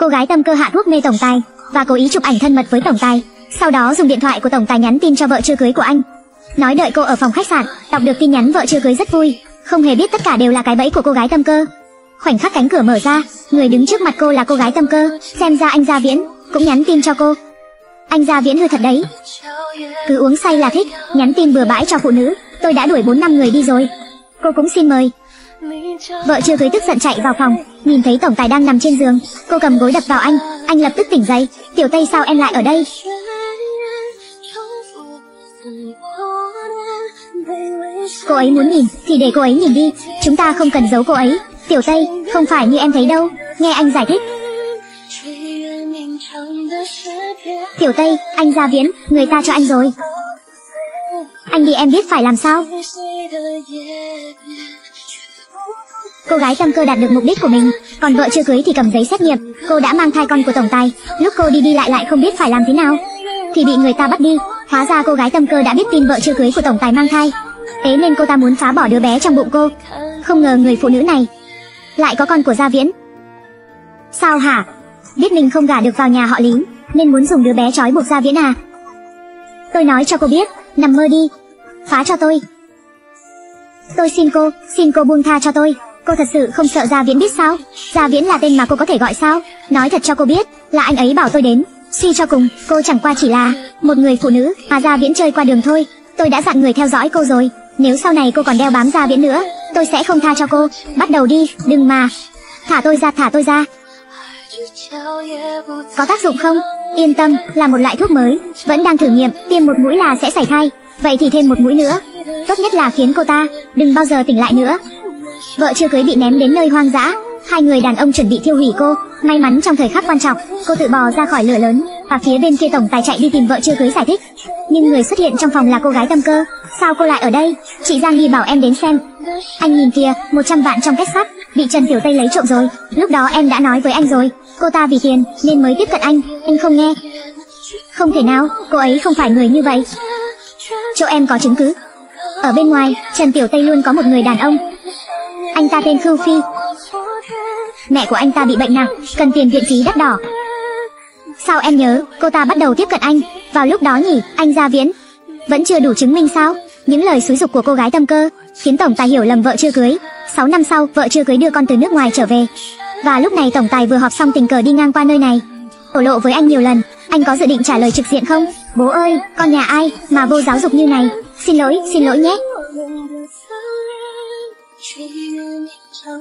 Cô gái tâm cơ hạ thuốc mê tổng tài và cố ý chụp ảnh thân mật với tổng tài, sau đó dùng điện thoại của tổng tài nhắn tin cho vợ chưa cưới của anh. Nói đợi cô ở phòng khách sạn, đọc được tin nhắn vợ chưa cưới rất vui, không hề biết tất cả đều là cái bẫy của cô gái tâm cơ. Khoảnh khắc cánh cửa mở ra, người đứng trước mặt cô là cô gái tâm cơ, xem ra anh Gia Viễn cũng nhắn tin cho cô. Anh Gia Viễn hơi thật đấy. Cứ uống say là thích, nhắn tin bừa bãi cho phụ nữ, tôi đã đuổi 4 năm người đi rồi. Cô cũng xin mời. Vợ chưa cưới tức giận chạy vào phòng, nhìn thấy tổng tài đang nằm trên giường, cô cầm gối đập vào anh, anh lập tức tỉnh dậy. Tiểu Tây sao em lại ở đây? Cô ấy muốn nhìn thì để cô ấy nhìn đi, chúng ta không cần giấu cô ấy. Tiểu Tây, không phải như em thấy đâu, nghe anh giải thích. Tiểu Tây, anh ra viễn, người ta cho anh rồi. Anh đi em biết phải làm sao? Cô gái tâm cơ đạt được mục đích của mình, còn vợ chưa cưới thì cầm giấy xét nghiệm, cô đã mang thai con của tổng tài, lúc cô đi đi lại lại không biết phải làm thế nào, thì bị người ta bắt đi, hóa ra cô gái tâm cơ đã biết tin vợ chưa cưới của tổng tài mang thai, thế nên cô ta muốn phá bỏ đứa bé trong bụng cô. Không ngờ người phụ nữ này lại có con của Gia Viễn. Sao hả? Biết mình không gả được vào nhà họ Lý, nên muốn dùng đứa bé trói buộc Gia Viễn à? Tôi nói cho cô biết, nằm mơ đi, phá cho tôi. Tôi xin cô, xin cô buông tha cho tôi. Cô thật sự không sợ Gia Viễn biết sao? Gia Viễn là tên mà cô có thể gọi sao? Nói thật cho cô biết, là anh ấy bảo tôi đến. Suy cho cùng, cô chẳng qua chỉ là một người phụ nữ mà Gia Viễn chơi qua đường thôi. Tôi đã dặn người theo dõi cô rồi. Nếu sau này cô còn đeo bám Gia Viễn nữa, tôi sẽ không tha cho cô. Bắt đầu đi, đừng mà. Thả tôi ra, thả tôi ra. Có tác dụng không? Yên tâm, là một loại thuốc mới, vẫn đang thử nghiệm, tiêm một mũi là sẽ xảy thai, vậy thì thêm một mũi nữa. Tốt nhất là khiến cô ta đừng bao giờ tỉnh lại nữa. Vợ chưa cưới bị ném đến nơi hoang dã, hai người đàn ông chuẩn bị thiêu hủy cô. May mắn trong thời khắc quan trọng, cô tự bò ra khỏi lửa lớn, và phía bên kia tổng tài chạy đi tìm vợ chưa cưới giải thích. Nhưng người xuất hiện trong phòng là cô gái tâm cơ. Sao cô lại ở đây? Chị Giang đi bảo em đến xem. Anh nhìn kìa, 100 vạn trong kết sắt, bị Trần Tiểu Tây lấy trộm rồi. Lúc đó em đã nói với anh rồi, cô ta vì tiền nên mới tiếp cận anh, anh không nghe. Không thể nào, cô ấy không phải người như vậy. Chỗ em có chứng cứ. Ở bên ngoài, Trần Tiểu Tây luôn có một người đàn ông. Anh ta tên Khưu Phi. Mẹ của anh ta bị bệnh nặng, cần tiền viện phí đắt đỏ. Sao em nhớ, cô ta bắt đầu tiếp cận anh, vào lúc đó nhỉ, anh ra Viễn. Vẫn chưa đủ chứng minh sao? Những lời xúi dục của cô gái tâm cơ, khiến tổng tài hiểu lầm vợ chưa cưới. 6 năm sau, vợ chưa cưới đưa con từ nước ngoài trở về. Và lúc này tổng tài vừa họp xong tình cờ đi ngang qua nơi này. Thổ lộ với anh nhiều lần, anh có dự định trả lời trực diện không? Bố ơi, con nhà ai mà vô giáo dục như này? Xin lỗi, xin lỗi nhé.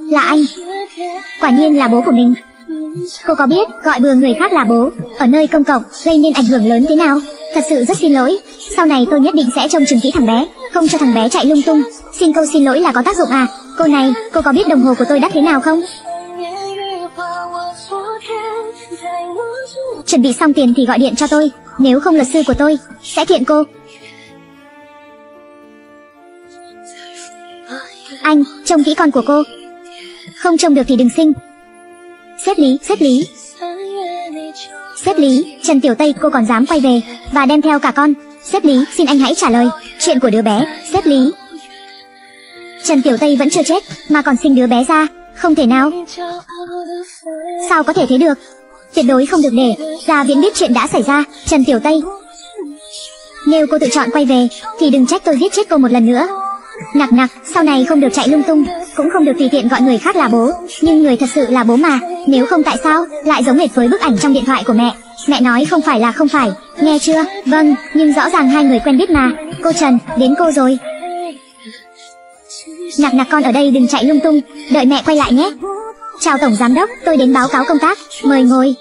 Là anh. Quả nhiên là bố của mình. Cô có biết gọi bừa người khác là bố ở nơi công cộng gây nên ảnh hưởng lớn thế nào? Thật sự rất xin lỗi. Sau này tôi nhất định sẽ trông chừng kỹ thằng bé, không cho thằng bé chạy lung tung. Xin câu xin lỗi là có tác dụng à? Cô này, cô có biết đồng hồ của tôi đắt thế nào không? Chuẩn bị xong tiền thì gọi điện cho tôi, nếu không luật sư của tôi sẽ kiện cô. Anh, trông kỹ con của cô. Không trông được thì đừng sinh. Xếp Lý, xếp Lý. Xếp Lý, Trần Tiểu Tây cô còn dám quay về và đem theo cả con. Xếp Lý, xin anh hãy trả lời chuyện của đứa bé. Xếp Lý. Trần Tiểu Tây vẫn chưa chết mà còn sinh đứa bé ra, không thể nào. Sao có thể thế được? Tuyệt đối không được để Gia Viễn biết chuyện đã xảy ra, Trần Tiểu Tây. Nếu cô tự chọn quay về thì đừng trách tôi giết chết cô một lần nữa. Nặc nặc, sau này không được chạy lung tung, cũng không được tùy tiện gọi người khác là bố, nhưng người thật sự là bố mà, nếu không tại sao lại giống hệt với bức ảnh trong điện thoại của mẹ. Mẹ nói không phải là không phải, nghe chưa? Vâng, nhưng rõ ràng hai người quen biết mà. Cô Trần, đến cô rồi. Nặc nặc con ở đây đừng chạy lung tung, đợi mẹ quay lại nhé. Chào Tổng Giám Đốc, tôi đến báo cáo công tác, mời ngồi.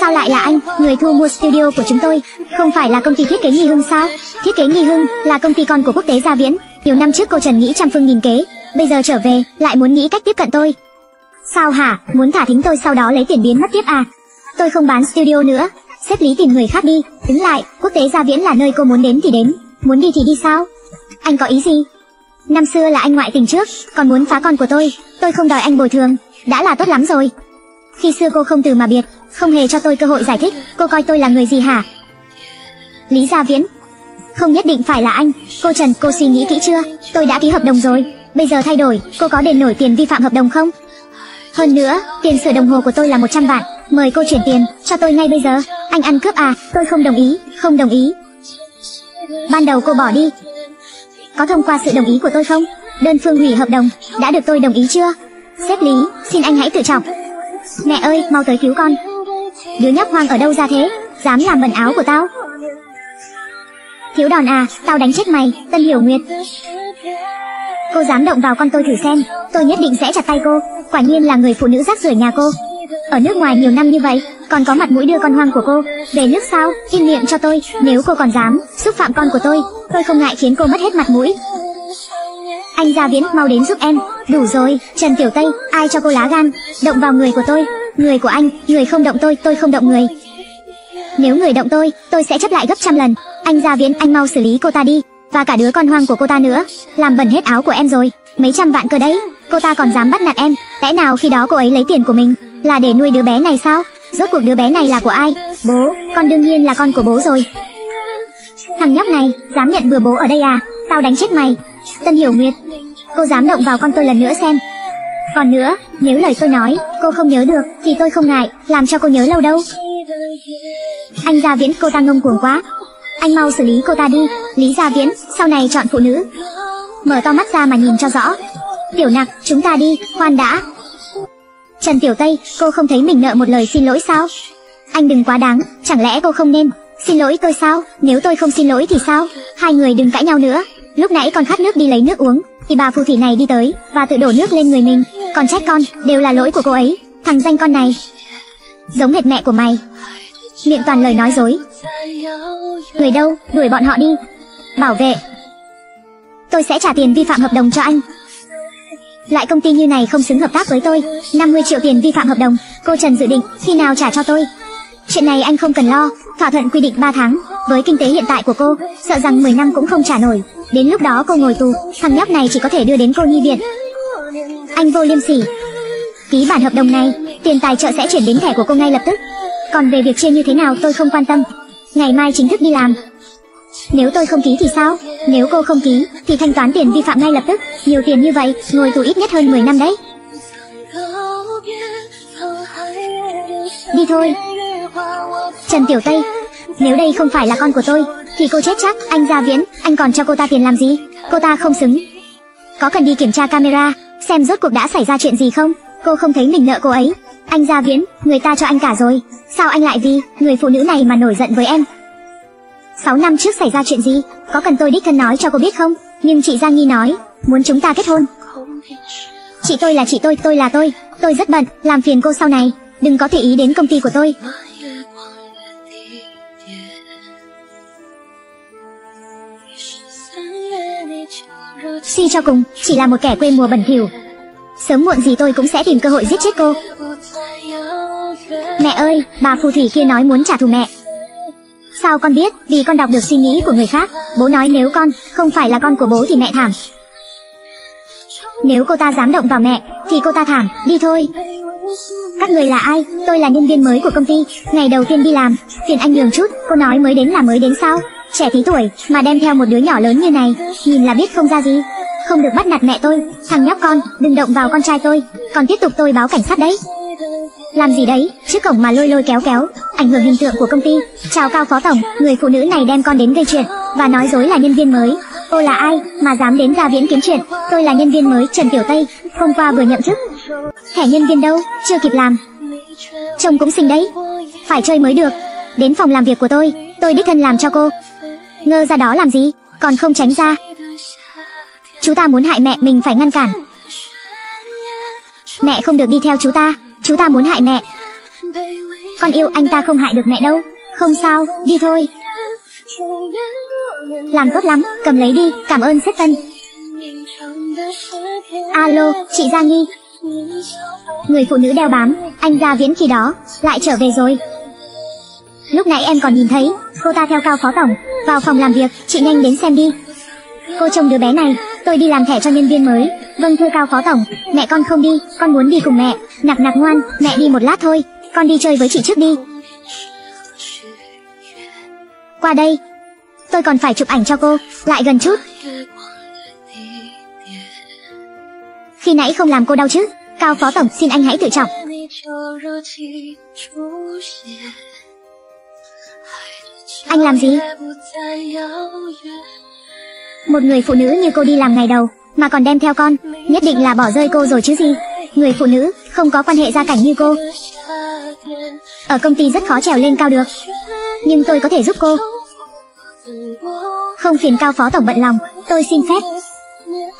Sao lại là anh, người thu mua studio của chúng tôi? Không phải là công ty thiết kế Nghi Hưng sao? Thiết kế Nghi Hưng là công ty con của quốc tế Gia Viễn. Nhiều năm trước cô Trần nghĩ trăm phương nghìn kế, bây giờ trở về lại muốn nghĩ cách tiếp cận tôi. Sao hả? Muốn thả thính tôi sau đó lấy tiền biến mất tiếp à? Tôi không bán studio nữa, xếp lý tìm người khác đi. Đứng lại, quốc tế Gia Viễn là nơi cô muốn đến thì đến, muốn đi thì đi sao? Anh có ý gì? Năm xưa là anh ngoại tình trước, còn muốn phá con của tôi, tôi không đòi anh bồi thường, đã là tốt lắm rồi. Khi xưa cô không từ mà biệt, không hề cho tôi cơ hội giải thích, cô coi tôi là người gì hả? Lý Gia Viễn. Không nhất định phải là anh, cô Trần, cô suy nghĩ kỹ chưa? Tôi đã ký hợp đồng rồi, Bây giờ thay đổi, cô có đền nổi tiền vi phạm hợp đồng không? Hơn nữa, tiền sửa đồng hồ của tôi là 100 vạn, mời cô chuyển tiền cho tôi ngay bây giờ. Anh ăn cướp à? Tôi không đồng ý, không đồng ý. Ban đầu cô bỏ đi. Có thông qua sự đồng ý của tôi không? Đơn phương hủy hợp đồng, đã được tôi đồng ý chưa? Sếp Lý, xin anh hãy tự trọng. Mẹ ơi, mau tới cứu con. Đứa nhóc hoang ở đâu ra thế? Dám làm bẩn áo của tao? Thiếu đòn à, tao đánh chết mày, Tân Hiểu Nguyệt. Cô dám động vào con tôi thử xem, tôi nhất định sẽ chặt tay cô. Quả nhiên là người phụ nữ rác rưởi nhà cô. Ở nước ngoài nhiều năm như vậy, còn có mặt mũi đưa con hoang của cô về nước sao? Im miệng cho tôi, nếu cô còn dám xúc phạm con của tôi, tôi không ngại khiến cô mất hết mặt mũi. Anh Gia Viễn mau đến giúp em. Đủ rồi, Trần Tiểu Tây, ai cho cô lá gan, động vào người của tôi, người của anh, người không động tôi, tôi không động người. Nếu người động tôi, tôi sẽ chấp lại gấp trăm lần. Anh Gia Viễn, anh mau xử lý cô ta đi, và cả đứa con hoang của cô ta nữa, làm bẩn hết áo của em rồi, mấy trăm vạn cơ đấy, cô ta còn dám bắt nạt em, lẽ nào khi đó cô ấy lấy tiền của mình là để nuôi đứa bé này sao? Rốt cuộc đứa bé này là của ai? Bố, con đương nhiên là con của bố rồi. Thằng nhóc này, dám nhận bừa bố ở đây à? Tao đánh chết mày. Tân Hiểu Nguyệt, cô dám động vào con tôi lần nữa xem. Còn nữa, nếu lời tôi nói, cô không nhớ được, thì tôi không ngại, làm cho cô nhớ lâu đâu. Anh Gia Viễn cô ta ngông cuồng quá. Anh mau xử lý cô ta đi, Lý Gia Viễn, sau này chọn phụ nữ. Mở to mắt ra mà nhìn cho rõ. Tiểu nặc, chúng ta đi, khoan đã. Trần Tiểu Tây, cô không thấy mình nợ một lời xin lỗi sao? Anh đừng quá đáng, chẳng lẽ cô không nên xin lỗi tôi sao? Nếu tôi không xin lỗi thì sao? Hai người đừng cãi nhau nữa. Lúc nãy còn khát nước đi lấy nước uống, thì bà phù thủy này đi tới và tự đổ nước lên người mình. Còn trách con, đều là lỗi của cô ấy. Thằng danh con này, giống hệt mẹ của mày. Miệng toàn lời nói dối. Người đâu, đuổi bọn họ đi. Bảo vệ. Tôi sẽ trả tiền vi phạm hợp đồng cho anh. Lại công ty như này không xứng hợp tác với tôi 50 triệu tiền vi phạm hợp đồng Cô Trần dự định khi nào trả cho tôi Chuyện này anh không cần lo Thỏa thuận quy định 3 tháng Với kinh tế hiện tại của cô Sợ rằng 10 năm cũng không trả nổi Đến lúc đó cô ngồi tù Thằng nhóc này chỉ có thể đưa đến cô nhi viện Anh vô liêm sỉ Ký bản hợp đồng này Tiền tài trợ sẽ chuyển đến thẻ của cô ngay lập tức Còn về việc chia như thế nào tôi không quan tâm Ngày mai chính thức đi làm nếu tôi không ký thì sao? Nếu cô không ký, thì thanh toán tiền vi phạm ngay lập tức. Nhiều tiền như vậy, ngồi tù ít nhất hơn 10 năm đấy. Đi thôi. Trần Tiểu Tây, nếu đây không phải là con của tôi, thì cô chết chắc. Anh Gia Viễn, anh còn cho cô ta tiền làm gì? Cô ta không xứng. Có cần đi kiểm tra camera, xem rốt cuộc đã xảy ra chuyện gì không? Cô không thấy mình nợ cô ấy. Anh Gia Viễn, người ta cho anh cả rồi. Sao anh lại vì người phụ nữ này mà nổi giận với em? 6 năm trước xảy ra chuyện gì, có cần tôi đích thân nói cho cô biết không? Nhưng chị Giang nghi nói, muốn chúng ta kết hôn. Chị tôi là chị tôi, tôi là tôi, tôi rất bận, làm phiền cô sau này, đừng có tùy ý đến công ty của tôi. Suy cho cùng, chỉ là một kẻ quê mùa bẩn thỉu. Sớm muộn gì tôi cũng sẽ tìm cơ hội giết chết cô. Mẹ ơi, bà phù thủy kia nói muốn trả thù mẹ. Sao con biết? Vì con đọc được suy nghĩ của người khác. Bố nói nếu con không phải là con của bố thì mẹ thảm. Nếu cô ta dám động vào mẹ, thì cô ta thảm, đi thôi. Các người là ai? Tôi là nhân viên mới của công ty, ngày đầu tiên đi làm. Phiền anh nhường chút, cô nói mới đến là mới đến sao? Trẻ tí tuổi, mà đem theo một đứa nhỏ lớn như này, nhìn là biết không ra gì. Không được bắt nạt mẹ tôi, thằng nhóc con, đừng động vào con trai tôi, còn tiếp tục tôi báo cảnh sát đấy. Làm gì đấy, trước cổng mà lôi lôi kéo kéo, ảnh hưởng hình tượng của công ty. Chào cao phó tổng, người phụ nữ này đem con đến gây chuyện và nói dối là nhân viên mới. Cô là ai mà dám đến gia viễn kiếm chuyện? Tôi là nhân viên mới Trần Tiểu Tây, hôm qua vừa nhậm chức. Thẻ nhân viên đâu, chưa kịp làm. Trông cũng xinh đấy, phải chơi mới được. Đến phòng làm việc của tôi, tôi đích thân làm cho cô. Ngơ ra đó làm gì, còn không tránh ra. Chú ta muốn hại mẹ mình phải ngăn cản. Mẹ không được đi theo chú ta, chú ta muốn hại mẹ. Con yêu anh ta không hại được mẹ đâu. Không sao, đi thôi. Làm tốt lắm, cầm lấy đi, cảm ơn sếp tân. Alo, chị Gia Nghi. Người phụ nữ đeo bám, anh Gia Viễn khi đó, lại trở về rồi. Lúc nãy em còn nhìn thấy, cô ta theo cao phó tổng, vào phòng làm việc, chị nhanh đến xem đi. Cô trông đứa bé này, tôi đi làm thẻ cho nhân viên mới. Vâng thưa cao phó tổng, mẹ con không đi, con muốn đi cùng mẹ. Nạp nạp ngoan, mẹ đi một lát thôi, con đi chơi với chị trước đi. Qua đây. Tôi còn phải chụp ảnh cho cô, lại gần chút. Khi nãy không làm cô đau chứ Cao Phó Tổng xin anh hãy tự trọng Anh làm gì một người phụ nữ như cô đi làm ngày đầu Mà còn đem theo con Nhất định là bỏ rơi cô rồi chứ gì. Người phụ nữ không có quan hệ gia cảnh như cô. Ở công ty rất khó trèo lên cao được Nhưng tôi có thể giúp cô. Không phiền cao phó tổng bận lòng Tôi xin phép.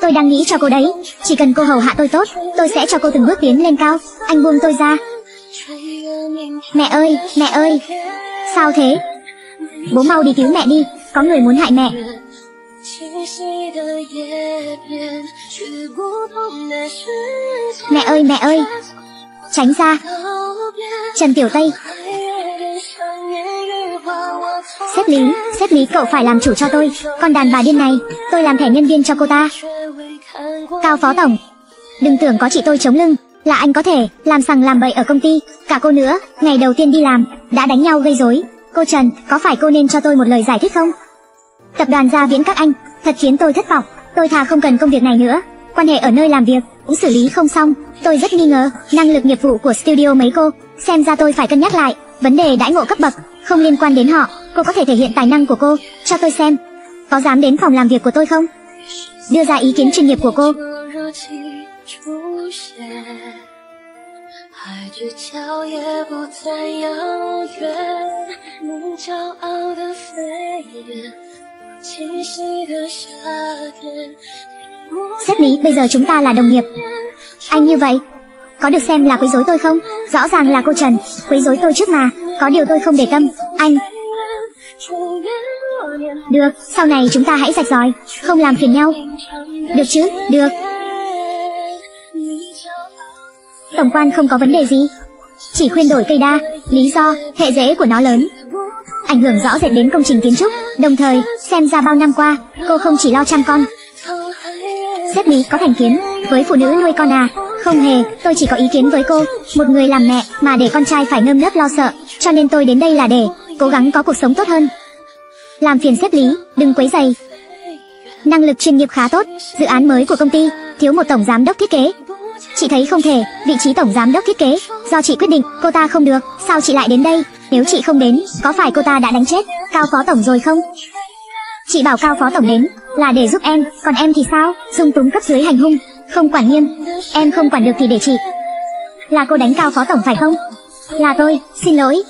Tôi đang nghĩ cho cô đấy Chỉ cần cô hầu hạ tôi tốt Tôi sẽ cho cô từng bước tiến lên cao. Anh buông tôi ra. Mẹ ơi, mẹ ơi. Sao thế? Bố mau đi cứu mẹ đi Có người muốn hại mẹ. Mẹ ơi mẹ ơi. Tránh ra. Trần Tiểu Tây. Xếp Lý, xếp Lý cậu phải làm chủ cho tôi. Con đàn bà điên này Tôi làm thẻ nhân viên cho cô ta. Cao Phó Tổng Đừng tưởng có chị tôi chống lưng Là anh có thể làm sằng làm bậy ở công ty. Cả cô nữa Ngày đầu tiên đi làm Đã đánh nhau gây rối. Cô Trần Có phải cô nên cho tôi một lời giải thích không? Tập đoàn gia viễn các anh Thật khiến tôi thất vọng. Tôi thà không cần công việc này nữa. Quan hệ ở nơi làm việc cũng xử lý không xong. Tôi rất nghi ngờ năng lực nghiệp vụ của studio mấy cô. Xem ra tôi phải cân nhắc lại. Vấn đề đãi ngộ cấp bậc Không liên quan đến họ. Cô có thể thể hiện tài năng của cô. Cho tôi xem. Có dám đến phòng làm việc của tôi không? Đưa ra ý kiến chuyên nghiệp của cô. Xếp lý, bây giờ chúng ta là đồng nghiệp. Anh như vậy Có được xem là quấy rối tôi không? Rõ ràng là cô Trần Quấy rối tôi trước mà. Có điều tôi không để tâm. Anh. Được, sau này chúng ta hãy sạch ròi Không làm phiền nhau. Được chứ, được. Tổng quan không có vấn đề gì. Chỉ khuyên đổi cây đa Lý do hệ rễ của nó lớn. Ảnh hưởng rõ rệt đến công trình kiến trúc. Đồng thời, xem ra bao năm qua Cô không chỉ lo chăm con. Sếp Lý có thành kiến Với phụ nữ nuôi con à. Không hề, tôi chỉ có ý kiến với cô. Một người làm mẹ mà để con trai phải ngâm nớp lo sợ. Cho nên tôi đến đây là để Cố gắng có cuộc sống tốt hơn. Làm phiền xếp Lý, đừng quấy giày Năng lực chuyên nghiệp khá tốt Dự án mới của công ty Thiếu một tổng giám đốc thiết kế. Chị thấy không thể, vị trí tổng giám đốc thiết kế, do chị quyết định, cô ta không được, sao chị lại đến đây? Nếu chị không đến, có phải cô ta đã đánh chết Cao Phó Tổng rồi không? Chị bảo Cao Phó Tổng đến, là để giúp em, còn em thì sao? Dung túng cấp dưới hành hung, không quản nghiêm, em không quản được thì để chị. Là cô đánh Cao Phó Tổng phải không? Là tôi, xin lỗi.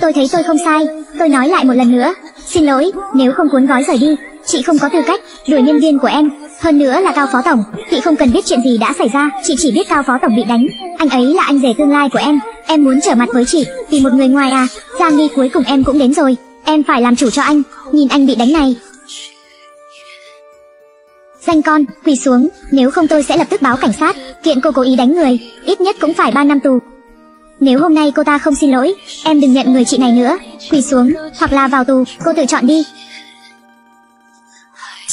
Tôi thấy tôi không sai, tôi nói lại một lần nữa, xin lỗi, nếu không cuốn gói rời đi, chị không có tư cách đuổi nhân viên của em, hơn nữa là Cao Phó Tổng, chị không cần biết chuyện gì đã xảy ra, chị chỉ biết Cao Phó Tổng bị đánh. Anh ấy là anh rể tương lai của em, em muốn trở mặt với chị, vì một người ngoài à, Giang đi cuối cùng em cũng đến rồi, em phải làm chủ cho anh, nhìn anh bị đánh này. Danh con, quỳ xuống, nếu không tôi sẽ lập tức báo cảnh sát, kiện cô cố ý đánh người, ít nhất cũng phải 3 năm tù. Nếu hôm nay cô ta không xin lỗi, em đừng nhận người chị này nữa, quỳ xuống, hoặc là vào tù, cô tự chọn đi.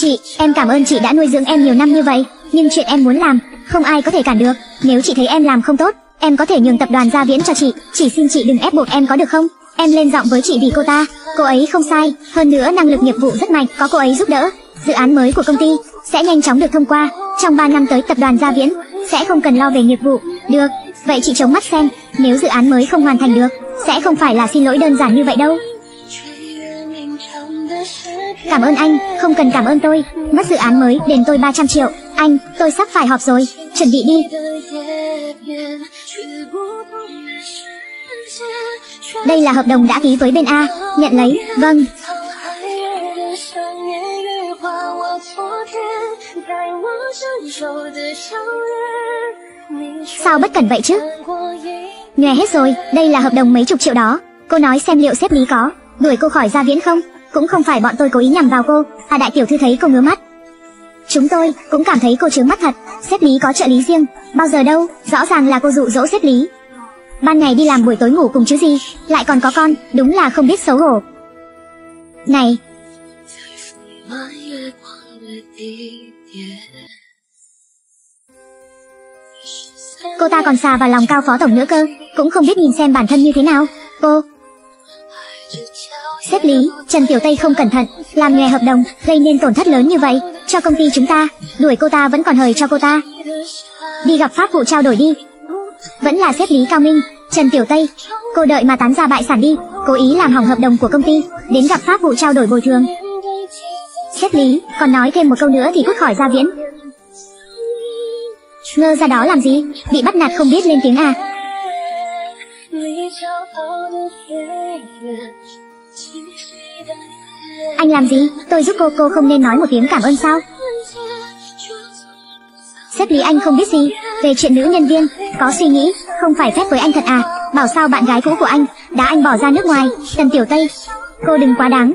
Chị, em cảm ơn chị đã nuôi dưỡng em nhiều năm như vậy, nhưng chuyện em muốn làm, không ai có thể cản được. Nếu chị thấy em làm không tốt, em có thể nhường tập đoàn gia viễn cho chị, chỉ xin chị đừng ép buộc em có được không? Em lên giọng với chị vì cô ta, cô ấy không sai, hơn nữa năng lực nghiệp vụ rất mạnh, có cô ấy giúp đỡ. Dự án mới của công ty sẽ nhanh chóng được thông qua, trong 3 năm tới tập đoàn gia viễn sẽ không cần lo về nghiệp vụ. Được, vậy chị chống mắt xem, nếu dự án mới không hoàn thành được, sẽ không phải là xin lỗi đơn giản như vậy đâu. Cảm ơn anh, không cần cảm ơn tôi. Mất dự án mới, đền tôi 300 triệu. Anh, tôi sắp phải họp rồi, chuẩn bị đi. Đây là hợp đồng đã ký với bên A. Nhận lấy, vâng. Sao bất cẩn vậy chứ? Nghe hết rồi, đây là hợp đồng mấy chục triệu đó. Cô nói xem liệu xếp lý có Đuổi cô khỏi gia viễn không? Cũng không phải bọn tôi cố ý nhằm vào cô À đại tiểu thư thấy cô ngứa mắt. Chúng tôi cũng cảm thấy cô trướng mắt thật Xếp lý có trợ lý riêng, Bao giờ đâu, Rõ ràng là cô dụ dỗ xếp lý. Ban ngày đi làm buổi tối ngủ cùng chứ gì, Lại còn có con, Đúng là không biết xấu hổ. Này, Cô ta còn xà vào lòng cao phó tổng nữa cơ, Cũng không biết nhìn xem bản thân như thế nào. Cô Xếp lý, Trần Tiểu Tây không cẩn thận, làm nghề hợp đồng, gây nên tổn thất lớn như vậy, cho công ty chúng ta, đuổi cô ta vẫn còn hời cho cô ta. Đi gặp pháp vụ trao đổi đi. Vẫn là xếp lý cao minh, Trần Tiểu Tây. Cô đợi mà tán ra bại sản đi, cố ý làm hỏng hợp đồng của công ty, đến gặp pháp vụ trao đổi bồi thường. Xếp lý, còn nói thêm một câu nữa thì cút khỏi gia viễn. Ngơ ra đó làm gì, bị bắt nạt không biết lên tiếng à. Anh làm gì? Tôi giúp cô, cô không nên nói một tiếng cảm ơn sao? Sếp Lý Anh không biết gì về chuyện nữ nhân viên, có suy nghĩ, không phải phép với anh thật à? Bảo sao bạn gái cũ của anh đã anh bỏ ra nước ngoài, Tần Tiểu Tây. Cô đừng quá đáng.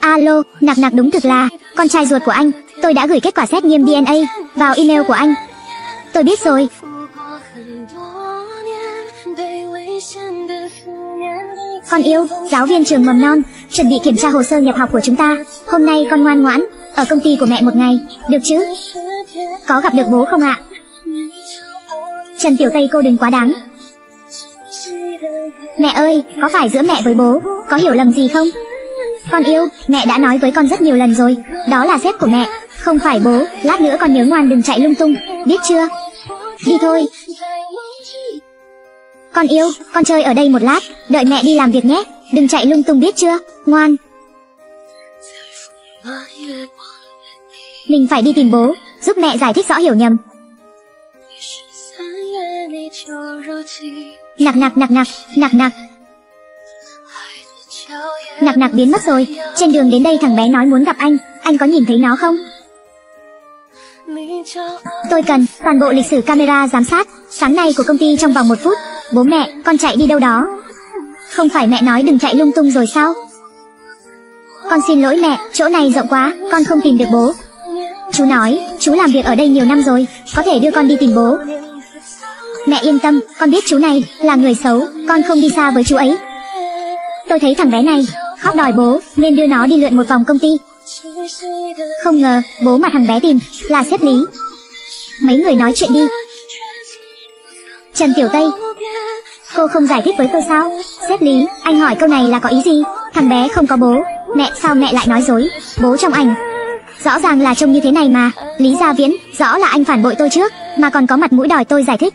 Alo, nạc nạc đúng thực là con trai ruột của anh. Tôi đã gửi kết quả xét nghiệm DNA vào email của anh. Tôi biết rồi. Con yêu, giáo viên trường mầm non, chuẩn bị kiểm tra hồ sơ nhập học của chúng ta. Hôm nay con ngoan ngoãn, ở công ty của mẹ một ngày, được chứ? Có gặp được bố không ạ? Trần Tiểu Tây cô đừng quá đáng. Mẹ ơi, có phải giữa mẹ với bố, có hiểu lầm gì không? Con yêu, mẹ đã nói với con rất nhiều lần rồi, đó là sếp của mẹ, không phải bố, lát nữa con nhớ ngoan đừng chạy lung tung, biết chưa? Đi thôi. Con yêu, con chơi ở đây một lát, đợi mẹ đi làm việc nhé, đừng chạy lung tung biết chưa, ngoan. Mình phải đi tìm bố, giúp mẹ giải thích rõ hiểu nhầm. Nặc nặc nặc nặc, nặc nặc. Nặc nặc biến mất rồi, trên đường đến đây thằng bé nói muốn gặp anh, anh có nhìn thấy nó không? Tôi cần toàn bộ lịch sử camera giám sát sáng nay của công ty trong vòng một phút. Bố mẹ, con chạy đi đâu đó? Không phải mẹ nói đừng chạy lung tung rồi sao? Con xin lỗi mẹ, chỗ này rộng quá, con không tìm được bố. Chú nói, chú làm việc ở đây nhiều năm rồi, có thể đưa con đi tìm bố. Mẹ yên tâm, con biết chú này là người xấu, con không đi xa với chú ấy. Tôi thấy thằng bé này khóc đòi bố, nên đưa nó đi lượn một vòng công ty. Không ngờ, bố mà thằng bé tìm là xếp lý. Mấy người nói chuyện đi. Trần Tiểu Tây, cô không giải thích với tôi sao? Xếp lý, anh hỏi câu này là có ý gì? Thằng bé không có bố, mẹ sao mẹ lại nói dối? Bố trong ảnh. Rõ ràng là trông như thế này mà, Lý Gia Viễn, rõ là anh phản bội tôi trước, mà còn có mặt mũi đòi tôi giải thích.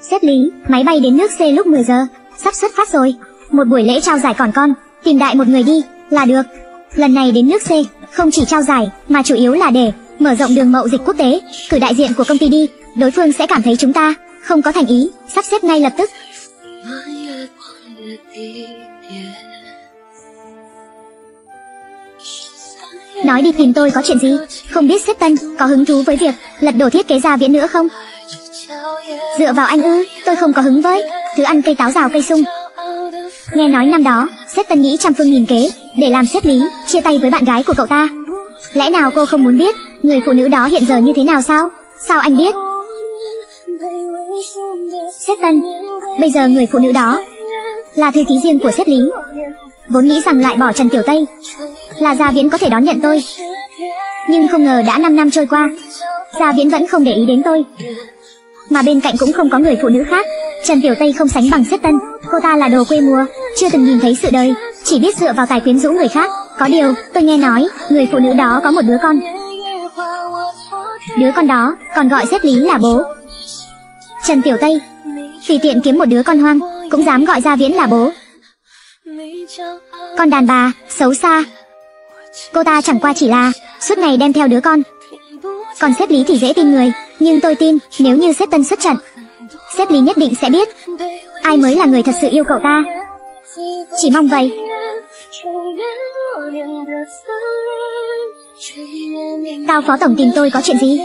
Xếp lý, máy bay đến nước C lúc 10 giờ, sắp xuất phát rồi. Một buổi lễ trao giải còn con, tìm đại một người đi, là được. Lần này đến nước C, không chỉ trao giải, mà chủ yếu là để mở rộng đường mậu dịch quốc tế, cử đại diện của công ty đi, đối phương sẽ cảm thấy chúng ta không có thành ý, sắp xếp ngay lập tức. Nói đi tìm tôi có chuyện gì, không biết xếp tân có hứng thú với việc lật đổ thiết kế gia viễn nữa không? Dựa vào anh ư, tôi không có hứng với, thứ ăn cây táo rào cây sung. Nghe nói năm đó, sếp tân nghĩ trăm phương nghìn kế, để làm sếp lý, chia tay với bạn gái của cậu ta. Lẽ nào cô không muốn biết, người phụ nữ đó hiện giờ như thế nào sao? Sao anh biết? Xét tân, bây giờ người phụ nữ đó là thư ký riêng của sếp lý. Vốn nghĩ rằng lại bỏ Trần Tiểu Tây, là Gia Viễn có thể đón nhận tôi. Nhưng không ngờ đã 5 năm trôi qua, Gia Viễn vẫn không để ý đến tôi mà bên cạnh cũng không có người phụ nữ khác. Trần Tiểu Tây không sánh bằng Sếp Tân, cô ta là đồ quê mùa, chưa từng nhìn thấy sự đời, chỉ biết dựa vào tài quyến rũ người khác. Có điều, tôi nghe nói, người phụ nữ đó có một đứa con. Đứa con đó, còn gọi Sếp Lý là bố. Trần Tiểu Tây, tùy tiện kiếm một đứa con hoang, cũng dám gọi Gia Viễn là bố. Con đàn bà, xấu xa. Cô ta chẳng qua chỉ là, suốt ngày đem theo đứa con. Còn xếp Lý thì dễ tin người, nhưng tôi tin, nếu như xếp Tân xuất trận, xếp Lý nhất định sẽ biết ai mới là người thật sự yêu cậu ta. Chỉ mong vậy. Cao phó tổng tìm tôi có chuyện gì?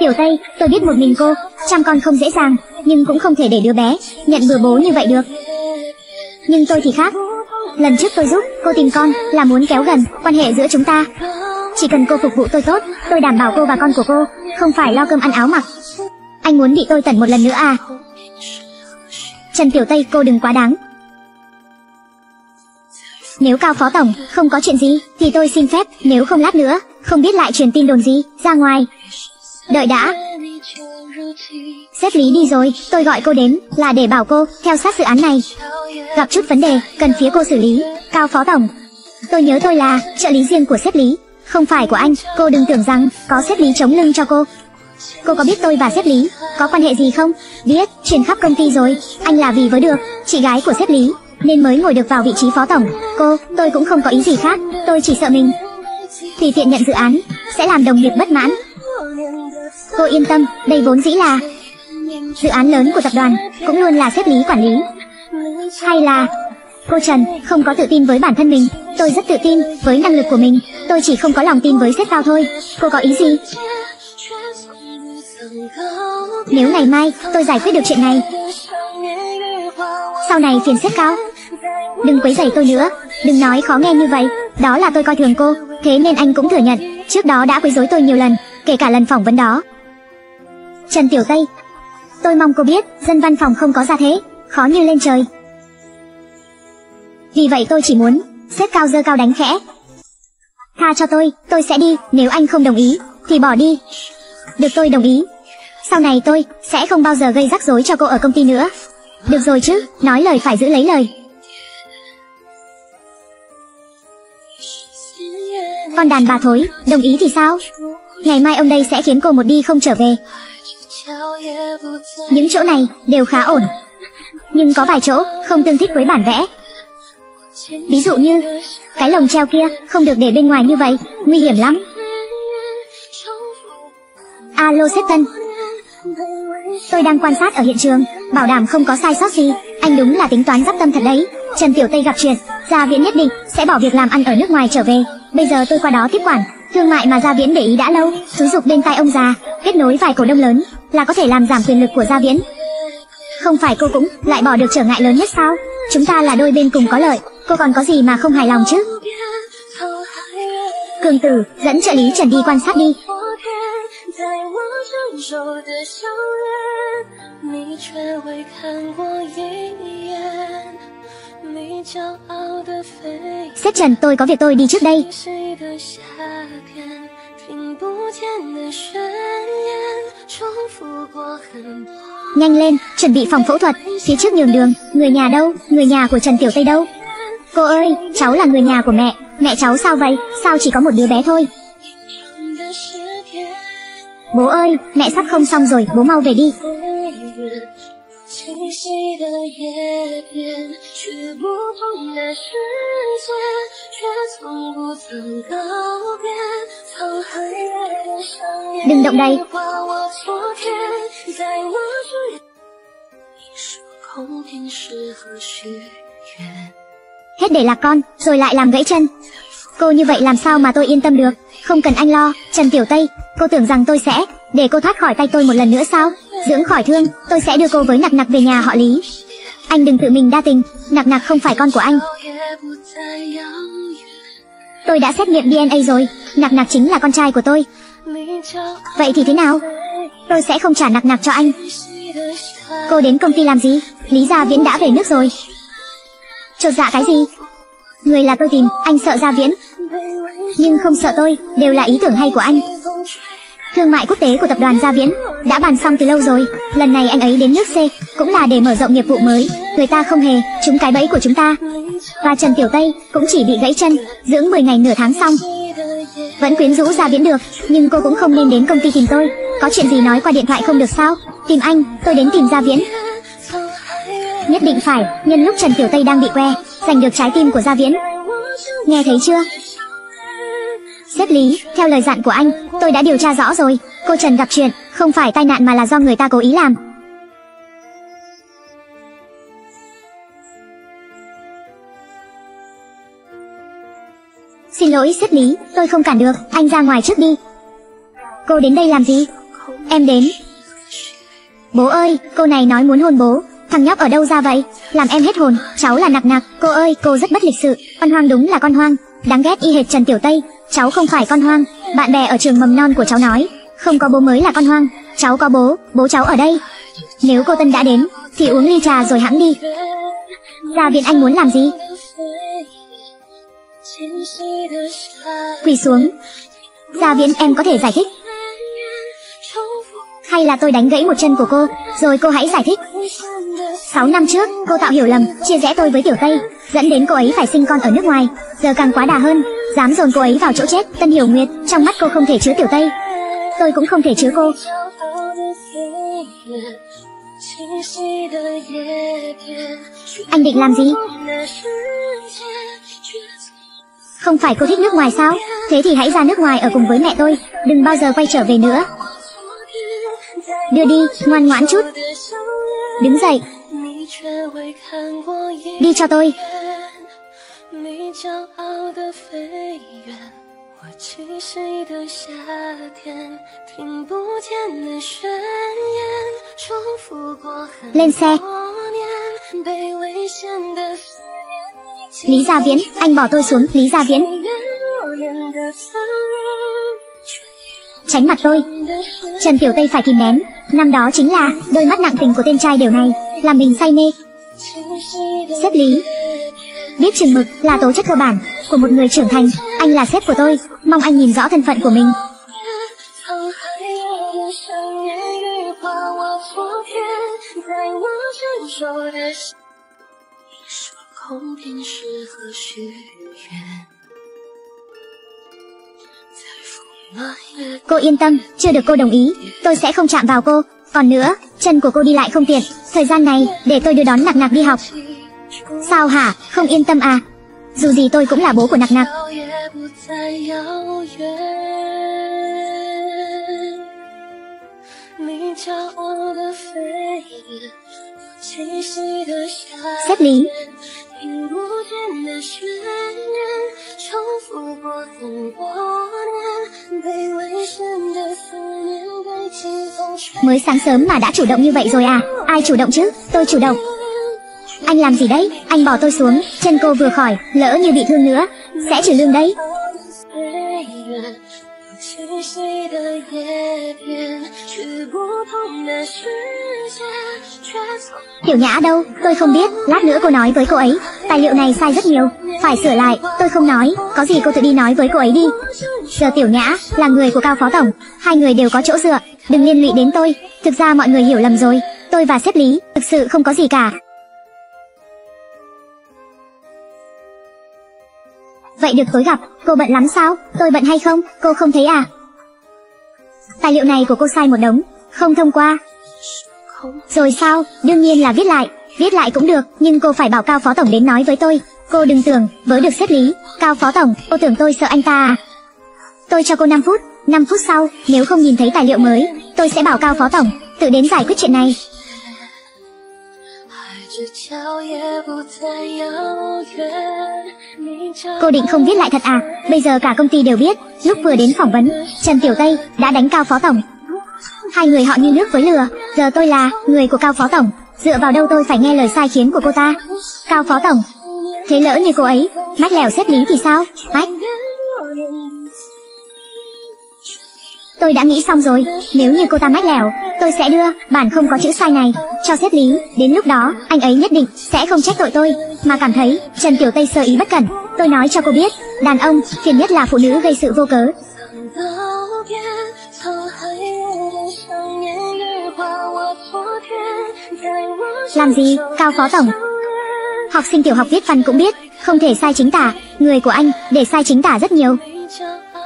Tiểu Tây, tôi biết một mình cô, chăm con không dễ dàng, nhưng cũng không thể để đứa bé nhận bừa bố như vậy được. Nhưng tôi thì khác. Lần trước tôi giúp cô tìm con là muốn kéo gần quan hệ giữa chúng ta. Chỉ cần cô phục vụ tôi tốt, tôi đảm bảo cô và con của cô không phải lo cơm ăn áo mặc. Anh muốn bị tôi tẩn một lần nữa à? Trần Tiểu Tây cô đừng quá đáng. Nếu Cao Phó Tổng không có chuyện gì, thì tôi xin phép, nếu không lát nữa, không biết lại truyền tin đồn gì, ra ngoài. Đợi đã. xếp Lý đi rồi, tôi gọi cô đến là để bảo cô theo sát dự án này. Gặp chút vấn đề, cần phía cô xử lý. Cao Phó Tổng. Tôi nhớ tôi là trợ lý riêng của xếp Lý, không phải của anh. Cô đừng tưởng rằng có xếp Lý chống lưng cho cô. Cô có biết tôi và xếp Lý có quan hệ gì không? Biết, truyền khắp công ty rồi. Anh là vì với được chị gái của xếp Lý nên mới ngồi được vào vị trí phó tổng. Cô, tôi cũng không có ý gì khác, tôi chỉ sợ mình tùy tiện nhận dự án sẽ làm đồng nghiệp bất mãn. Cô yên tâm, đây vốn dĩ là dự án lớn của tập đoàn, cũng luôn là xếp lý quản lý. Hay là cô Trần không có tự tin với bản thân mình, tôi rất tự tin với năng lực của mình, tôi chỉ không có lòng tin với sếp cao thôi. Cô có ý gì? Nếu ngày mai tôi giải quyết được chuyện này Sau này phiền sếp cao Đừng quấy rầy tôi nữa. Đừng nói khó nghe như vậy. Đó là tôi coi thường cô. Thế nên anh cũng thừa nhận. Trước đó đã quấy rối tôi nhiều lần Kể cả lần phỏng vấn đó. Trần Tiểu Tây. Tôi mong cô biết Dân văn phòng không có ra thế Khó như lên trời. Vì vậy tôi chỉ muốn Xếp cao dơ cao đánh khẽ. Tha cho tôi Tôi sẽ đi Nếu anh không đồng ý Thì bỏ đi. Được tôi đồng ý. Sau này tôi sẽ không bao giờ gây rắc rối cho cô ở công ty nữa. Được rồi chứ Nói lời phải giữ lấy lời. Con đàn bà thối, đồng ý thì sao? Ngày mai ông đây sẽ khiến cô một đi không trở về. Những chỗ này đều khá ổn. Nhưng có vài chỗ không tương thích với bản vẽ. Ví dụ như, cái lồng treo kia không được để bên ngoài như vậy, nguy hiểm lắm. Alo sếp Tân. Tôi đang quan sát ở hiện trường, bảo đảm không có sai sót gì. Anh đúng là tính toán dắp tâm thật đấy. Trần Tiểu Tây gặp chuyện, Gia Viễn nhất định sẽ bỏ việc làm ăn ở nước ngoài trở về. Bây giờ tôi qua đó tiếp quản, thương mại mà Gia Viễn để ý đã lâu, xúi dục bên tai ông già, kết nối vài cổ đông lớn, là có thể làm giảm quyền lực của Gia Viễn. Không phải cô cũng lại bỏ được trở ngại lớn nhất sao? Chúng ta là đôi bên cùng có lợi, cô còn có gì mà không hài lòng chứ? Cường Tử dẫn trợ lý Trần đi quan sát đi. Xếp Trần tôi có việc tôi đi trước đây Nhanh lên, chuẩn bị phòng phẫu thuật. Phía trước nhường đường, người nhà đâu, người nhà của Trần Tiểu Tây đâu? Cô ơi, cháu là người nhà của mẹ. Mẹ cháu sao vậy, sao chỉ có một đứa bé thôi? Bố ơi, mẹ sắp không xong rồi, bố mau về đi. Đừng động đây Hết để là con, Rồi lại làm gãy chân. Cô như vậy làm sao mà tôi yên tâm được? Không cần anh lo, Trần Tiểu Tây. Cô tưởng rằng tôi sẽ Để cô thoát khỏi tay tôi một lần nữa sao? Dưỡng khỏi thương, Tôi sẽ đưa cô với nặc nặc về nhà họ lý. Anh đừng tự mình đa tình. Nặc nặc không phải con của anh. Tôi đã xét nghiệm DNA rồi, nặc nặc chính là con trai của tôi. Vậy thì thế nào? Tôi sẽ không trả nặc nặc cho anh. Cô đến công ty làm gì? Lý Gia Viễn đã về nước rồi. Chột dạ cái gì? Người là tôi tìm, anh sợ Gia Viễn. Nhưng không sợ tôi, đều là ý tưởng hay của anh. Thương mại quốc tế của tập đoàn Gia Viễn đã bàn xong từ lâu rồi. Lần này anh ấy đến nước C cũng là để mở rộng nghiệp vụ mới. Người ta không hề trúng cái bẫy của chúng ta. Và Trần Tiểu Tây cũng chỉ bị gãy chân, dưỡng 10 ngày nửa tháng xong. Vẫn quyến rũ Gia Viễn được, nhưng cô cũng không nên đến công ty tìm tôi. Có chuyện gì nói qua điện thoại không được sao? Tìm anh, tôi đến tìm Gia Viễn. Nhất định phải, nhân lúc Trần Tiểu Tây đang bị que, giành được trái tim của Gia Viễn. Nghe thấy chưa? Bất Lý, theo lời dặn của anh, tôi đã điều tra rõ rồi. Cô Trần gặp chuyện, không phải tai nạn mà là do người ta cố ý làm. Xin lỗi sếp Lý, tôi không cản được, anh ra ngoài trước đi. Cô đến đây làm gì? Em đến. Bố ơi, cô này nói muốn hôn bố. Thằng nhóc ở đâu ra vậy? Làm em hết hồn, cháu là nặc nặc. Cô ơi, cô rất bất lịch sự. Con hoang đúng là con hoang. Đáng ghét y hệt Trần Tiểu Tây, Cháu không phải con hoang, bạn bè ở trường mầm non của cháu nói, không có bố mới là con hoang, cháu có bố, bố cháu ở đây. Nếu cô Tân đã đến, thì uống ly trà rồi hãng đi. Ra viện anh muốn làm gì? Quỳ xuống. Gia viện em có thể giải thích. Hay là tôi đánh gãy một chân của cô, rồi cô hãy giải thích. 6 năm trước, cô tạo hiểu lầm, chia rẽ tôi với Tiểu Tây, dẫn đến cô ấy phải sinh con ở nước ngoài. Giờ càng quá đà hơn, dám dồn cô ấy vào chỗ chết. Tân Hiểu Nguyệt, trong mắt cô không thể chứa Tiểu Tây. Tôi cũng không thể chứa cô. Anh định làm gì? Không phải cô thích nước ngoài sao? Thế thì hãy ra nước ngoài ở cùng với mẹ tôi, đừng bao giờ quay trở về nữa. Đưa đi, ngoan ngoãn chút. Đứng dậy. Đi cho tôi. Lên xe. Lý Gia Viễn, anh bỏ tôi xuống. Lý Gia Viễn. Tránh mặt tôi. Trần Tiểu Tây phải kìm nén, năm đó chính là đôi mắt nặng tình của tên trai điều này, làm mình say mê. Xếp Lý, Biết chừng mực là tố chất cơ bản của một người trưởng thành. Anh là sếp của tôi, mong anh nhìn rõ thân phận của mình. Cô yên tâm, chưa được cô đồng ý, tôi sẽ không chạm vào cô. Còn nữa, chân của cô đi lại không tiện, thời gian này để tôi đưa đón nặc nặc đi học. Sao hả, không yên tâm à? Dù gì tôi cũng là bố của nặc nặc. Xếp lý Mới sáng sớm mà đã chủ động như vậy rồi à? Ai chủ động chứ? Tôi chủ động. Anh làm gì đấy? Anh bỏ tôi xuống, chân cô vừa khỏi, lỡ như bị thương nữa, sẽ trừ lương đấy. Tiểu Nhã đâu, tôi không biết, lát nữa cô nói với cô ấy. Tài liệu này sai rất nhiều, phải sửa lại, tôi không nói, có gì cô tự đi nói với cô ấy đi. Giờ Tiểu Nhã là người của Cao Phó Tổng, hai người đều có chỗ dựa, đừng liên lụy đến tôi. Thực ra mọi người hiểu lầm rồi, tôi và xếp lý, thực sự không có gì cả. Vậy được tối gặp, cô bận lắm sao? Tôi bận hay không? Cô không thấy à? Tài liệu này của cô sai một đống, không thông qua. Rồi sao? Đương nhiên là viết lại, viết lại cũng được, nhưng cô phải bảo Cao Phó Tổng đến nói với tôi. Cô đừng tưởng, với được xếp lý. Cao Phó Tổng, cô tưởng tôi sợ anh ta à? Tôi cho cô 5 phút, 5 phút sau, nếu không nhìn thấy tài liệu mới, tôi sẽ bảo Cao Phó Tổng, tự đến giải quyết chuyện này. Cô định không viết lại thật à? Bây giờ cả công ty đều biết, lúc vừa đến phỏng vấn, Trần Tiểu Tây đã đánh Cao Phó Tổng. Hai người họ như nước với lửa, giờ tôi là người của Cao Phó Tổng, dựa vào đâu tôi phải nghe lời sai khiến của cô ta? Cao Phó Tổng. Thế lỡ như cô ấy, mách lèo xếp lý thì sao? Mách. Tôi đã nghĩ xong rồi, nếu như cô ta mách lẻo, tôi sẽ đưa bản không có chữ sai này cho xếp lý. Đến lúc đó, anh ấy nhất định sẽ không trách tội tôi, mà cảm thấy Trần Tiểu Tây sơ ý bất cẩn. Tôi nói cho cô biết, đàn ông phiền nhất là phụ nữ gây sự vô cớ. Làm gì, Cao Phó Tổng? Học sinh tiểu học viết văn cũng biết, không thể sai chính tả, người của anh để sai chính tả rất nhiều.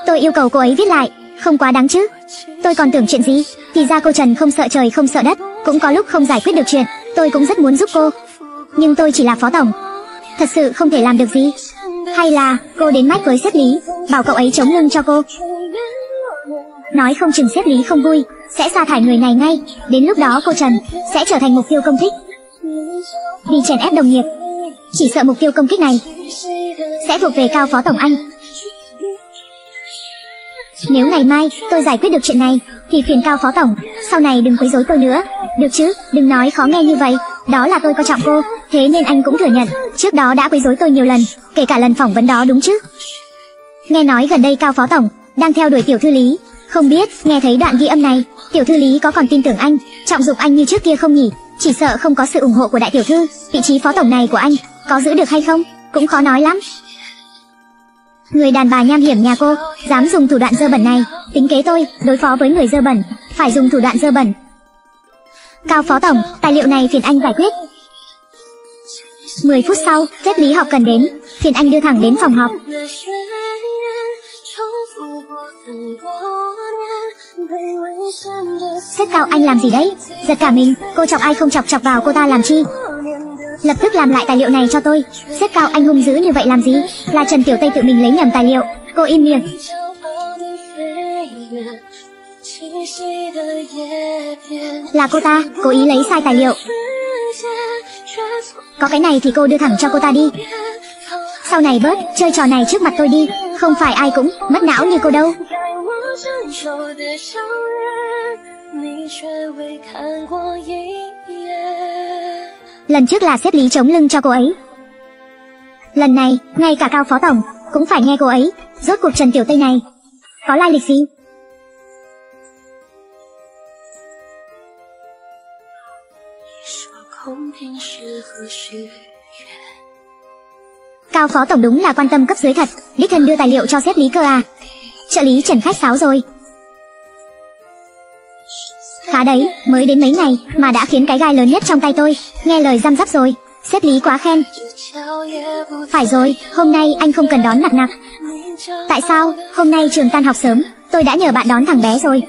Tôi yêu cầu cô ấy viết lại, không quá đáng chứ. Tôi còn tưởng chuyện gì? Thì ra cô Trần không sợ trời, không sợ đất. Cũng có lúc không giải quyết được chuyện. Tôi cũng rất muốn giúp cô. Nhưng tôi chỉ là phó tổng. Thật sự không thể làm được gì. Hay là cô đến mách với sếp lý, Bảo cậu ấy chống lưng cho cô. Nói không chừng sếp lý không vui, Sẽ sa thải người này ngay. Đến lúc đó cô Trần sẽ trở thành mục tiêu công kích. Vì chèn ép đồng nghiệp. Chỉ sợ mục tiêu công kích này Sẽ thuộc về cao phó tổng anh nếu ngày mai tôi giải quyết được chuyện này Thì phiền cao phó tổng Sau này đừng quấy rối tôi nữa. Được chứ, đừng nói khó nghe như vậy. Đó là tôi coi trọng cô Thế nên anh cũng thừa nhận. Trước đó đã quấy rối tôi nhiều lần Kể cả lần phỏng vấn đó đúng chứ? Nghe nói gần đây cao phó tổng Đang theo đuổi tiểu thư lý. Không biết, nghe thấy đoạn ghi âm này Tiểu thư lý có còn tin tưởng anh Trọng dụng anh như trước kia không nhỉ? Chỉ sợ không có sự ủng hộ của đại tiểu thư Vị trí phó tổng này của anh Có giữ được hay không? Cũng khó nói lắm. Người đàn bà nham hiểm nhà cô Dám dùng thủ đoạn dơ bẩn này Tính kế tôi Đối phó với người dơ bẩn phải dùng thủ đoạn dơ bẩn. Cao Phó Tổng, tài liệu này phiền anh giải quyết. 10 phút sau, kết lý học cần đến, phiền anh đưa thẳng đến phòng họp. xếp cao anh làm gì đấy? Giật cả mình, cô chọc ai không chọc chọc vào cô ta làm chi? Lập tức làm lại tài liệu này cho tôi. xếp cao anh hung dữ như vậy làm gì? Là Trần Tiểu Tây tự mình lấy nhầm tài liệu. Cô im miệng. Là cô ta, cố ý lấy sai tài liệu. Có cái này thì cô đưa thẳng cho cô ta đi. Sau này bớt chơi trò này trước mặt tôi đi, không phải ai cũng mất não như cô đâu. Lần trước là xếp lý chống lưng cho cô ấy. Lần này, ngay cả cao phó tổng cũng phải nghe cô ấy. Rốt cuộc Trần Tiểu Tây này có lai lịch gì? Cao phó tổng đúng là quan tâm cấp dưới thật, đích thân đưa tài liệu cho xếp lý cơ à. Trợ lý Trần khách sáo rồi. Khá đấy, mới đến mấy ngày mà đã khiến cái gai lớn nhất trong tay tôi, nghe lời răm rắp rồi. sếp lý quá khen. Phải rồi, hôm nay anh không cần đón nặc nặc. Tại sao, hôm nay trường tan học sớm, tôi đã nhờ bạn đón thằng bé rồi.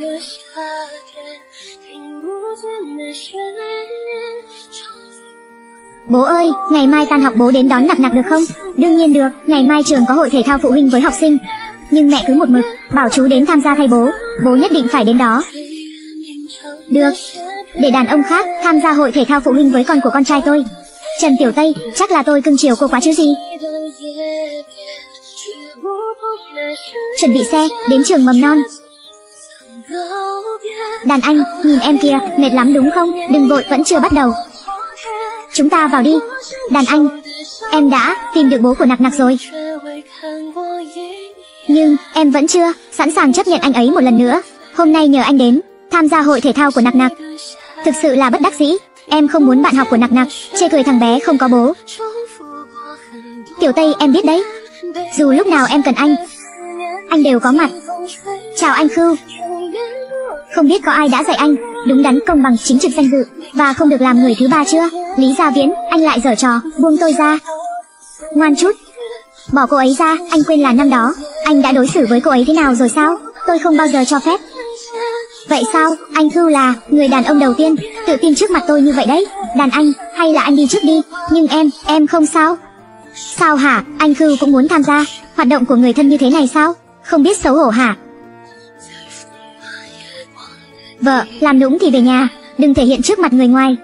Bố ơi, ngày mai tan học bố đến đón nặc nặc được không? Đương nhiên được, ngày mai trường có hội thể thao phụ huynh với học sinh. Nhưng mẹ cứ một mực, bảo chú đến tham gia thay bố, bố nhất định phải đến đó. Được, để đàn ông khác tham gia hội thể thao phụ huynh với con của con trai tôi. Trần Tiểu Tây, chắc là tôi cưng chiều cô quá chứ gì. Chuẩn bị xe, đến trường mầm non. Đàn anh, nhìn em kìa, mệt lắm đúng không? Đừng vội, vẫn chưa bắt đầu. Chúng ta vào đi. Đàn anh, em đã tìm được bố của nặc nặc rồi. Nhưng, em vẫn chưa sẵn sàng chấp nhận anh ấy một lần nữa. Hôm nay nhờ anh đến, tham gia hội thể thao của nặc nặc. Thực sự là bất đắc dĩ. Em không muốn bạn học của nặc nặc, chê cười thằng bé không có bố. Tiểu Tây em biết đấy. Dù lúc nào em cần anh, anh đều có mặt. Chào anh Khưu. Không biết có ai đã dạy anh đúng đắn công bằng chính trực danh dự và không được làm người thứ ba chưa? Lý Gia Viễn, anh lại dở trò, buông tôi ra. Ngoan chút. Bỏ cô ấy ra, anh quên là năm đó, anh đã đối xử với cô ấy thế nào rồi sao? Tôi không bao giờ cho phép. Vậy sao, anh thư là người đàn ông đầu tiên tự tin trước mặt tôi như vậy đấy. Đàn anh, hay là anh đi trước đi, nhưng em, em không sao. Sao hả, anh thư cũng muốn tham gia hoạt động của người thân như thế này sao? Không biết xấu hổ hả? Vợ, làm đúng thì về nhà, đừng thể hiện trước mặt người ngoài.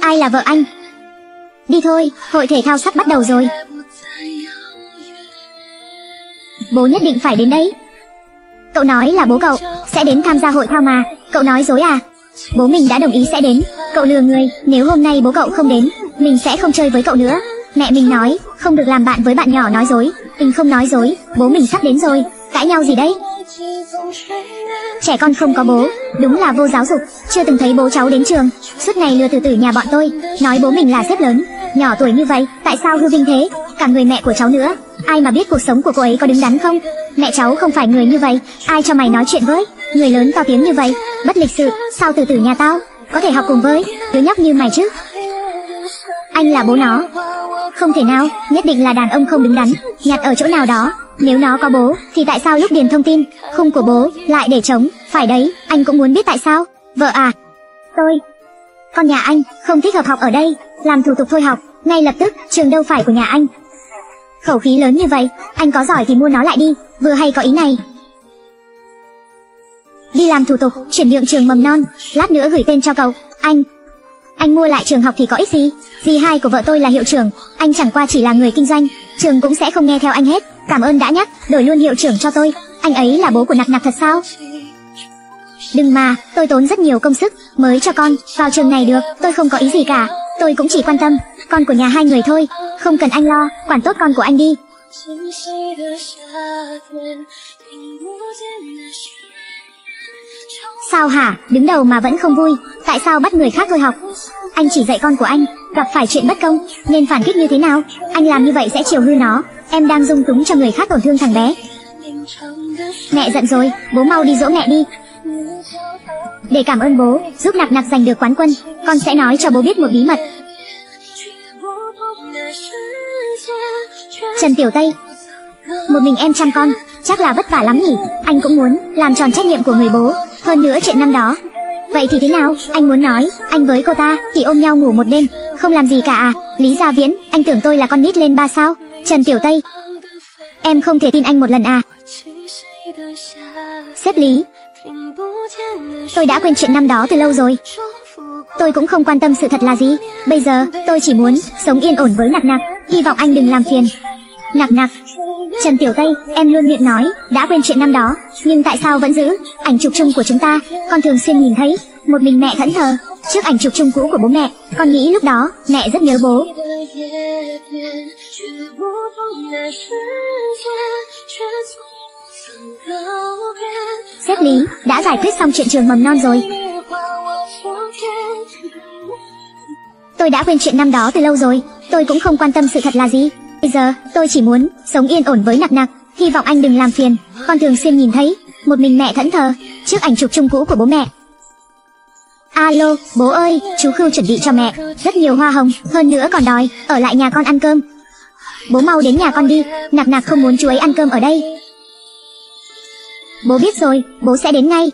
Ai là vợ anh? Đi thôi, hội thể thao sắp bắt đầu rồi. Bố nhất định phải đến đấy. Cậu nói là bố cậu sẽ đến tham gia hội thao mà, cậu nói dối à? Bố mình đã đồng ý sẽ đến, cậu lừa người, nếu hôm nay bố cậu không đến, mình sẽ không chơi với cậu nữa. Mẹ mình nói, không được làm bạn với bạn nhỏ nói dối, mình không nói dối, bố mình sắp đến rồi, cãi nhau gì đấy? Trẻ con không có bố, đúng là vô giáo dục, chưa từng thấy bố cháu đến trường, suốt ngày lừa từ tử nhà bọn tôi, nói bố mình là xếp lớn, nhỏ tuổi như vậy, tại sao hư vinh thế, cả người mẹ của cháu nữa, ai mà biết cuộc sống của cô ấy có đứng đắn không? Mẹ cháu không phải người như vậy, ai cho mày nói chuyện với, người lớn to tiếng như vậy, bất lịch sự, sao từ từ nhà tao, có thể học cùng với đứa nhóc như mày chứ? Anh là bố nó. Không thể nào, nhất định là đàn ông không đứng đắn, nhặt ở chỗ nào đó. Nếu nó có bố, thì tại sao lúc điền thông tin, khung của bố lại để trống? Phải đấy, anh cũng muốn biết tại sao. Vợ à? Tôi. Con nhà anh không thích hợp học ở đây, làm thủ tục thôi học, ngay lập tức, trường đâu phải của nhà anh. Khẩu khí lớn như vậy, anh có giỏi thì mua nó lại đi, vừa hay có ý này. Đi làm thủ tục, chuyển nhượng trường mầm non, lát nữa gửi tên cho cậu, anh. Anh mua lại trường học thì có ích gì? Dì hai của vợ tôi là hiệu trưởng, anh chẳng qua chỉ là người kinh doanh, trường cũng sẽ không nghe theo anh hết. Cảm ơn đã nhắc, đổi luôn hiệu trưởng cho tôi. Anh ấy là bố của nặc nặc thật sao? Đừng mà, tôi tốn rất nhiều công sức mới cho con vào trường này được, tôi không có ý gì cả. Tôi cũng chỉ quan tâm con của nhà hai người thôi, không cần anh lo, quản tốt con của anh đi. Sao hả, đứng đầu mà vẫn không vui, tại sao bắt người khác thôi học? Anh chỉ dạy con của anh, gặp phải chuyện bất công, nên phản kích như thế nào? Anh làm như vậy sẽ chiều hư nó, em đang dung túng cho người khác tổn thương thằng bé. Mẹ giận rồi, bố mau đi dỗ mẹ đi. Để cảm ơn bố, giúp nạp nạp giành được quán quân, con sẽ nói cho bố biết một bí mật. Trần Tiểu Tây Một mình em chăm con, chắc là vất vả lắm nhỉ? Anh cũng muốn làm tròn trách nhiệm của người bố Hơn nữa chuyện năm đó. Vậy thì thế nào, anh muốn nói, anh với cô ta thì ôm nhau ngủ một đêm, không làm gì cả à? Lý Gia Viễn, anh tưởng tôi là con nít lên ba sao? Trần Tiểu Tây Em không thể tin anh một lần à? Xếp Lý Tôi đã quên chuyện năm đó từ lâu rồi. Tôi cũng không quan tâm sự thật là gì. Bây giờ tôi chỉ muốn sống yên ổn với Nạc Nạc. Hy vọng anh đừng làm phiền. Nạc Nạc Trần Tiểu Tây, em luôn miệng nói Đã quên chuyện năm đó Nhưng tại sao vẫn giữ? Ảnh chụp chung của chúng ta Con thường xuyên nhìn thấy. Một mình mẹ thẫn thờ Trước ảnh chụp chung cũ của bố mẹ. Con nghĩ lúc đó Mẹ rất nhớ bố. Sếp Lý đã giải quyết xong chuyện trường mầm non rồi. Tôi đã quên chuyện năm đó từ lâu rồi. Tôi cũng không quan tâm sự thật là gì. Bây giờ tôi chỉ muốn sống yên ổn với nặc nặc Hy vọng anh đừng làm phiền. Con thường xuyên nhìn thấy Một mình mẹ thẫn thờ Trước ảnh chụp chung cũ của bố mẹ. Alo, bố ơi, chú Khưu chuẩn bị cho mẹ. Rất nhiều hoa hồng, hơn nữa còn đòi Ở lại nhà con ăn cơm. Bố mau đến nhà con đi. Nặc nặc không muốn chú ấy ăn cơm ở đây. Bố biết rồi, bố sẽ đến ngay.